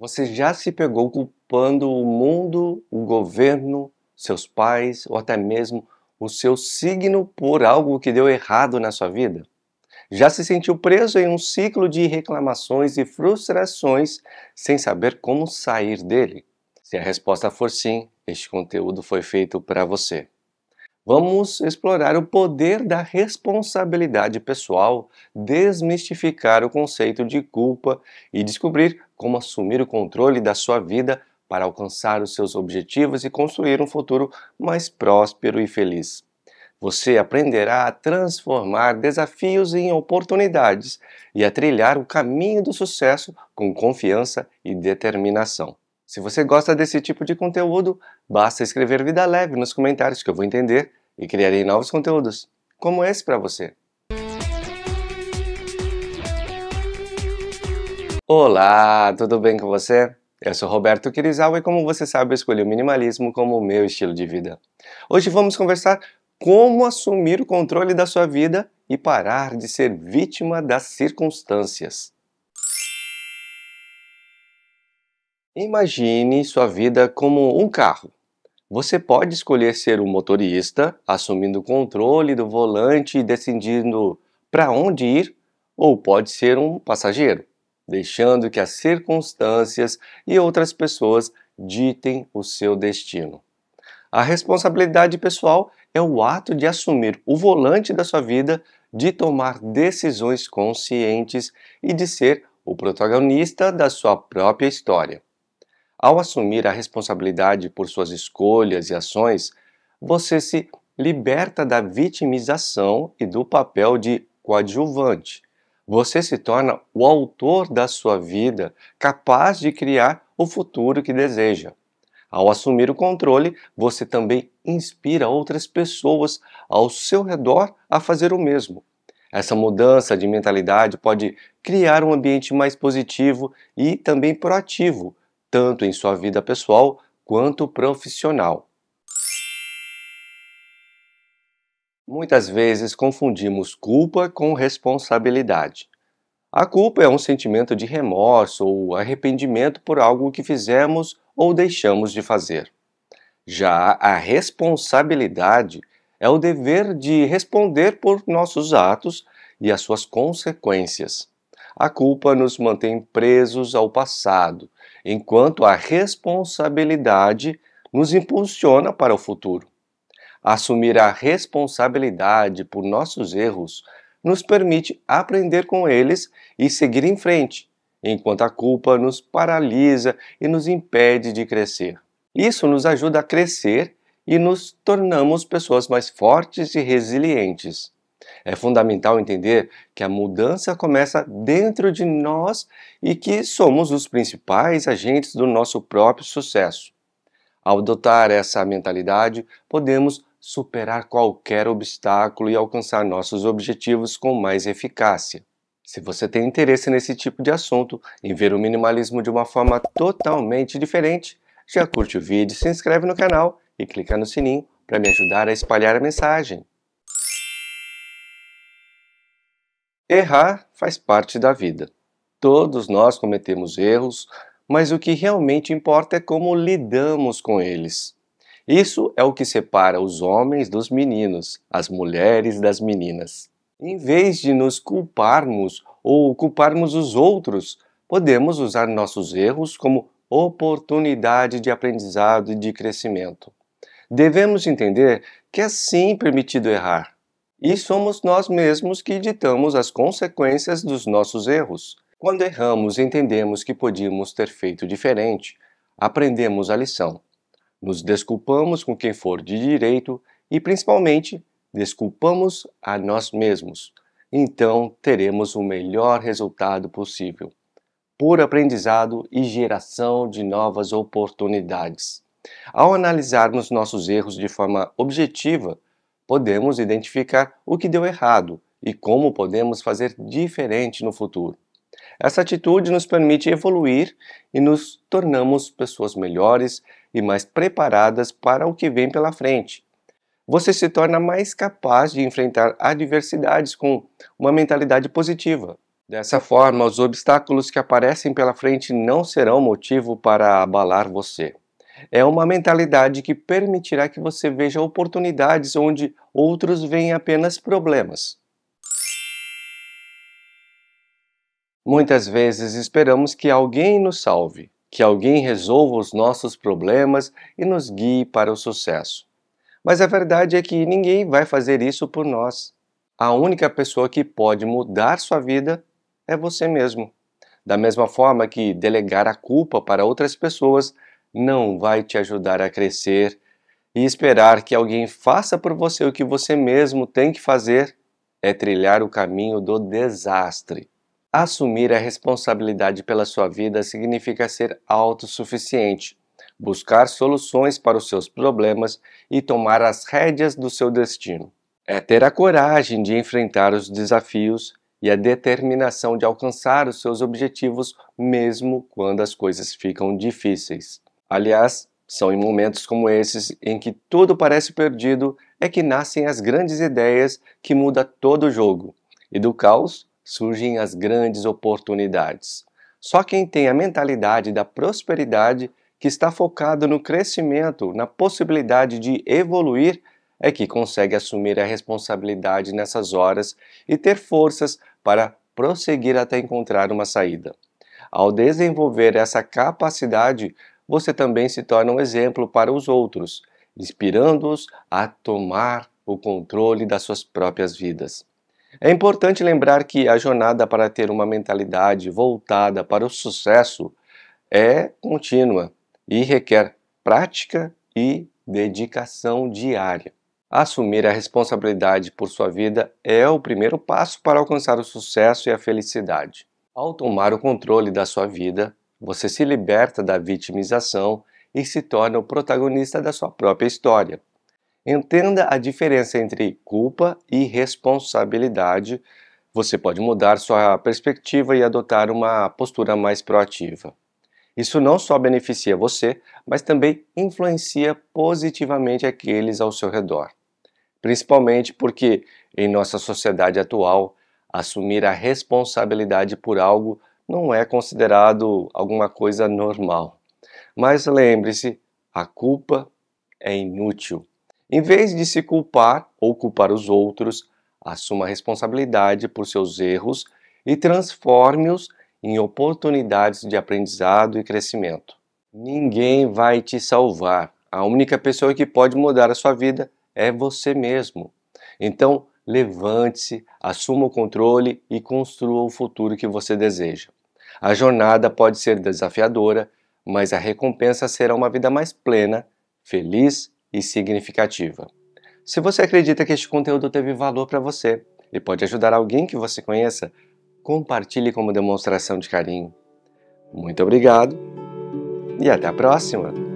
Você já se pegou culpando o mundo, o governo, seus pais ou até mesmo o seu signo por algo que deu errado na sua vida? Já se sentiu preso em um ciclo de reclamações e frustrações sem saber como sair dele? Se a resposta for sim, este conteúdo foi feito para você. Vamos explorar o poder da responsabilidade pessoal, desmistificar o conceito de culpa e descobrir como assumir o controle da sua vida para alcançar os seus objetivos e construir um futuro mais próspero e feliz. Você aprenderá a transformar desafios em oportunidades e a trilhar o caminho do sucesso com confiança e determinação. Se você gosta desse tipo de conteúdo, basta escrever Vida Leve nos comentários que eu vou entender e criarei novos conteúdos, como esse para você. Olá, tudo bem com você? Eu sou Roberto Kirizawa e como você sabe, eu escolhi o minimalismo como o meu estilo de vida. Hoje vamos conversar como assumir o controle da sua vida e parar de ser vítima das circunstâncias. Imagine sua vida como um carro. Você pode escolher ser o motorista, assumindo o controle do volante e decidindo para onde ir, ou pode ser um passageiro, deixando que as circunstâncias e outras pessoas ditem o seu destino. A responsabilidade pessoal é o ato de assumir o volante da sua vida, de tomar decisões conscientes e de ser o protagonista da sua própria história. Ao assumir a responsabilidade por suas escolhas e ações, você se liberta da vitimização e do papel de coadjuvante. Você se torna o autor da sua vida, capaz de criar o futuro que deseja. Ao assumir o controle, você também inspira outras pessoas ao seu redor a fazer o mesmo. Essa mudança de mentalidade pode criar um ambiente mais positivo e também proativo, tanto em sua vida pessoal quanto profissional. Muitas vezes confundimos culpa com responsabilidade. A culpa é um sentimento de remorso ou arrependimento por algo que fizemos ou deixamos de fazer. Já a responsabilidade é o dever de responder por nossos atos e as suas consequências. A culpa nos mantém presos ao passado enquanto a responsabilidade nos impulsiona para o futuro. Assumir a responsabilidade por nossos erros nos permite aprender com eles e seguir em frente, enquanto a culpa nos paralisa e nos impede de crescer. Isso nos ajuda a crescer e nos tornamos pessoas mais fortes e resilientes. É fundamental entender que a mudança começa dentro de nós e que somos os principais agentes do nosso próprio sucesso. Ao adotar essa mentalidade, podemos superar qualquer obstáculo e alcançar nossos objetivos com mais eficácia. Se você tem interesse nesse tipo de assunto, em ver o minimalismo de uma forma totalmente diferente, já curte o vídeo, se inscreve no canal e clica no sininho para me ajudar a espalhar a mensagem. Errar faz parte da vida. Todos nós cometemos erros, mas o que realmente importa é como lidamos com eles. Isso é o que separa os homens dos meninos, as mulheres das meninas. Em vez de nos culparmos ou culparmos os outros, podemos usar nossos erros como oportunidade de aprendizado e de crescimento. Devemos entender que é sim permitido errar, e somos nós mesmos que ditamos as consequências dos nossos erros. Quando erramos, entendemos que podíamos ter feito diferente, aprendemos a lição. Nos desculpamos com quem for de direito e, principalmente, desculpamos a nós mesmos. Então teremos o melhor resultado possível. Por aprendizado e geração de novas oportunidades. Ao analisarmos nossos erros de forma objetiva, podemos identificar o que deu errado e como podemos fazer diferente no futuro. Essa atitude nos permite evoluir e nos tornamos pessoas melhores e mais preparadas para o que vem pela frente. Você se torna mais capaz de enfrentar adversidades com uma mentalidade positiva. Dessa forma, os obstáculos que aparecem pela frente não serão motivo para abalar você. É uma mentalidade que permitirá que você veja oportunidades onde outros veem apenas problemas. Muitas vezes esperamos que alguém nos salve, que alguém resolva os nossos problemas e nos guie para o sucesso. Mas a verdade é que ninguém vai fazer isso por nós. A única pessoa que pode mudar sua vida é você mesmo. Da mesma forma que delegar a culpa para outras pessoas não vai te ajudar a crescer e esperar que alguém faça por você o que você mesmo tem que fazer é trilhar o caminho do desastre. Assumir a responsabilidade pela sua vida significa ser autossuficiente, buscar soluções para os seus problemas e tomar as rédeas do seu destino. É ter a coragem de enfrentar os desafios e a determinação de alcançar os seus objetivos mesmo quando as coisas ficam difíceis. Aliás, são em momentos como esses em que tudo parece perdido é que nascem as grandes ideias que muda todo o jogo. E do caos surgem as grandes oportunidades. Só quem tem a mentalidade da prosperidade, que está focado no crescimento, na possibilidade de evoluir, é que consegue assumir a responsabilidade nessas horas e ter forças para prosseguir até encontrar uma saída. Ao desenvolver essa capacidade, você também se torna um exemplo para os outros, inspirando-os a tomar o controle das suas próprias vidas. É importante lembrar que a jornada para ter uma mentalidade voltada para o sucesso é contínua e requer prática e dedicação diária. Assumir a responsabilidade por sua vida é o primeiro passo para alcançar o sucesso e a felicidade. Ao tomar o controle da sua vida, você se liberta da vitimização e se torna o protagonista da sua própria história. Entenda a diferença entre culpa e responsabilidade. Você pode mudar sua perspectiva e adotar uma postura mais proativa. Isso não só beneficia você, mas também influencia positivamente aqueles ao seu redor. Principalmente porque, em nossa sociedade atual, assumir a responsabilidade por algo não é considerado alguma coisa normal. Mas lembre-se, a culpa é inútil. Em vez de se culpar ou culpar os outros, assuma a responsabilidade por seus erros e transforme-os em oportunidades de aprendizado e crescimento. Ninguém vai te salvar. A única pessoa que pode mudar a sua vida é você mesmo. Então, levante-se, assuma o controle e construa o futuro que você deseja. A jornada pode ser desafiadora, mas a recompensa será uma vida mais plena, feliz e significativa. Se você acredita que este conteúdo teve valor para você e pode ajudar alguém que você conheça, compartilhe como demonstração de carinho. Muito obrigado e até a próxima!